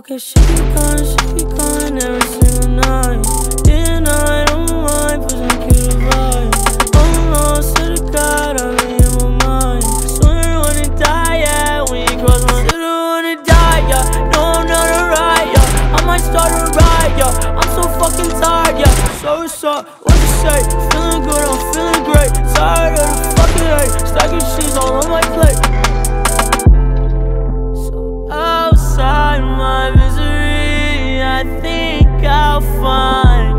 Okay, she be calling, she be calling every single night. And I don't mind, pushing cute vibe. Oh no, swear to God, I'm in my mind. Swear I wanna die, yeah, when you cross my. Swear I wanna die, yeah. No, I'm not alright, yeah. I might start a riot, yeah. I'm so fucking tired, yeah. So what's up? What you say? Feeling good, I'm feeling great. Tired I think I'll find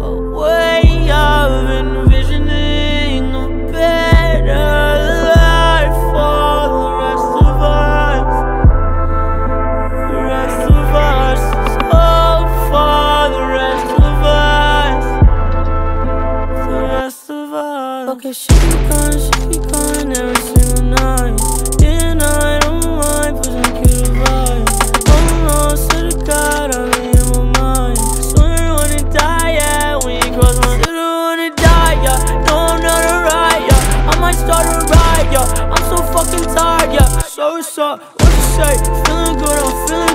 a way of envisioning a better life for the rest of us. The rest of us, so for the rest of us. The rest of us. Okay, she be calling, she be calling every single night. so what's up? What you say? Feeling good, I'm feeling